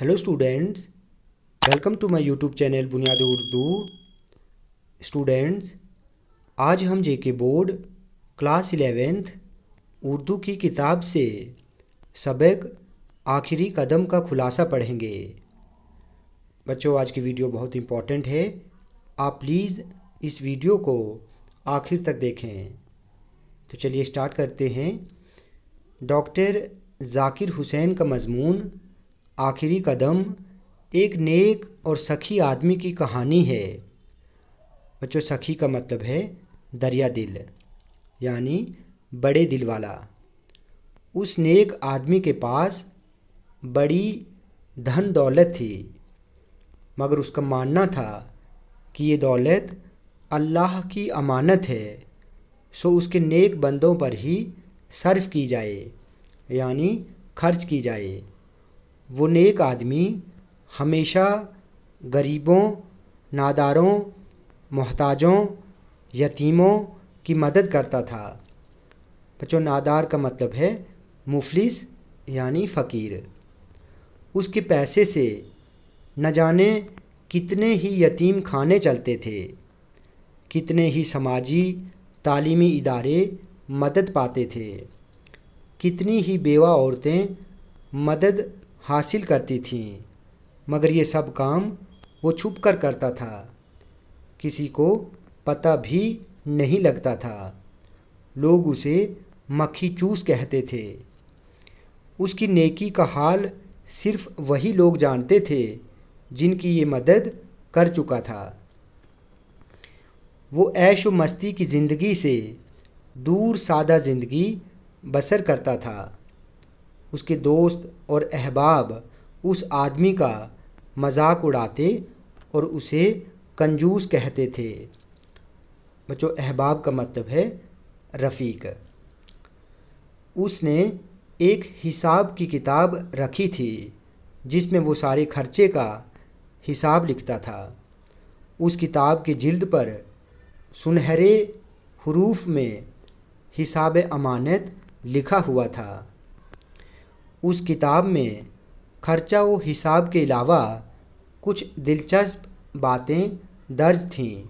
Hello students welcome to my YouTube channel Buniyad Urdu students आज हम JK board class eleventh Urdu की किताब से सबक, आखिरी कदम का खुलासा पढ़ेंगे। बच्चों, आज की वीडियो बहुत इंपॉर्टेंट है। आप प्लीज़ इस वीडियो को आखिर तक देखें। तो चलिए स्टार्ट करते हैं। डॉक्टर जाकिर हुसैन का मजमून आखिरी कदम एक नेक और सखी आदमी की कहानी है। बच्चों, सखी का मतलब है दरिया दिल, यानी बड़े दिल वाला। उस नेक आदमी के पास बड़ी धन दौलत थी, मगर उसका मानना था कि ये दौलत अल्लाह की अमानत है, सो उसके नेक बंदों पर ही सर्फ की जाए, यानी खर्च की जाए। वो नेक आदमी हमेशा गरीबों, नादारों, मोहताजों, यतीमों की मदद करता था। बच्चों, नादार का मतलब है मुफलिस यानी फ़कीर। उसके पैसे से न जाने कितने ही यतीम खाने चलते थे, कितने ही समाजी, तालीमी इदारे मदद पाते थे, कितनी ही बेवा औरतें मदद हासिल करती थी। मगर ये सब काम वो छुप कर करता था। किसी को पता भी नहीं लगता था। लोग उसे मक्खी चूस कहते थे। उसकी नेकी का हाल सिर्फ़ वही लोग जानते थे, जिनकी ये मदद कर चुका था। वो ऐश व मस्ती की ज़िंदगी से दूर सादा ज़िंदगी बसर करता था। उसके दोस्त और अहबाब उस आदमी का मज़ाक उड़ाते और उसे कंजूस कहते थे। बच्चों, अहबाब का मतलब है रफ़ीक। उसने एक हिसाब की किताब रखी थी, जिसमें वो सारे खर्चे का हिसाब लिखता था। उस किताब की जिल्द पर सुनहरे हरूफ में हिसाब अमानत लिखा हुआ था। उस किताब में खर्चा व हिसाब के अलावा कुछ दिलचस्प बातें दर्ज थीं।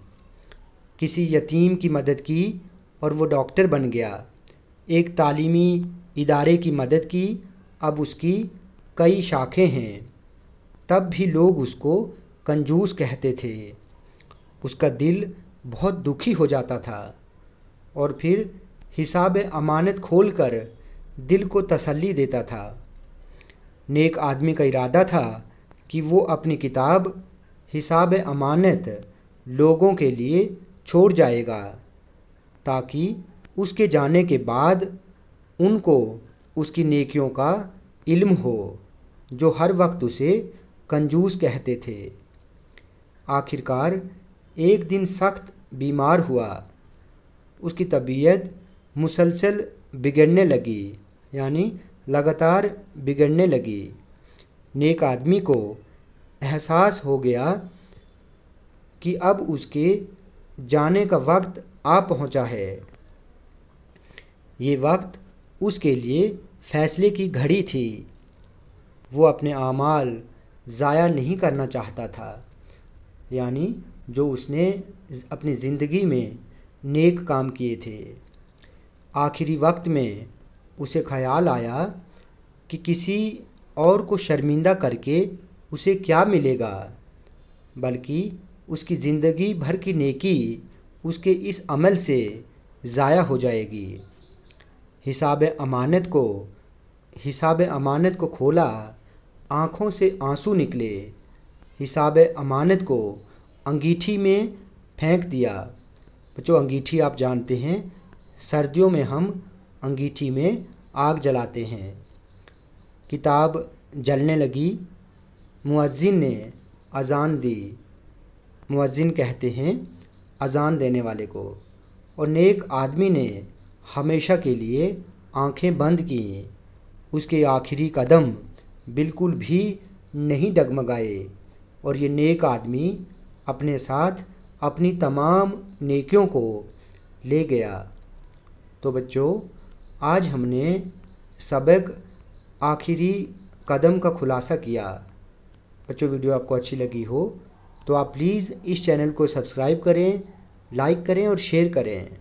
किसी यतीम की मदद की और वो डॉक्टर बन गया। एक तालीमी इदारे की मदद की। अब उसकी कई शाखें हैं। तब भी लोग उसको कंजूस कहते थे। उसका दिल बहुत दुखी हो जाता था और फिर हिसाब अमानत खोल कर दिल को तसल्ली देता था। नेक आदमी का इरादा था कि वो अपनी किताब हिसाब अमानत लोगों के लिए छोड़ जाएगा, ताकि उसके जाने के बाद उनको उसकी नेकियों का इल्म हो, जो हर वक्त उसे कंजूस कहते थे। आखिरकार एक दिन सख्त बीमार हुआ। उसकी तबीयत मुसलसल बिगड़ने लगी, यानी लगातार बिगड़ने लगी। नेक आदमी को एहसास हो गया कि अब उसके जाने का वक्त आ पहुँचा है। ये वक्त उसके लिए फ़ैसले की घड़ी थी। वो अपने आमाल ज़ाया नहीं करना चाहता था, यानी जो उसने अपनी ज़िंदगी में नेक काम किए थे। आखिरी वक्त में उसे ख्याल आया कि किसी और को शर्मिंदा करके उसे क्या मिलेगा, बल्कि उसकी ज़िंदगी भर की नेकी उसके इस अमल से ज़ाया हो जाएगी। हिसाब अमानत को, हिसाब अमानत को खोला, आँखों से आँसू निकले। हिसाब अमानत को अंगीठी में फेंक दिया। बच्चों, अंगीठी आप जानते हैं, सर्दियों में हम अंगीठी में आग जलाते हैं। किताब जलने लगी। मुअज्जिन ने अज़ान दी। मुअज्जिन कहते हैं, अज़ान देने वाले को। और नेक आदमी ने हमेशा के लिए आँखें बंद की। उसके आखिरी कदम बिल्कुल भी नहीं डगमगाए। और ये नेक आदमी अपने साथ अपनी तमाम नेकियों को ले गया। तो बच्चों आज हमने सबक आखिरी कदम का खुलासा किया। बच्चों, वीडियो आपको अच्छी लगी हो तो आप प्लीज़ इस चैनल को सब्सक्राइब करें, लाइक करें और शेयर करें।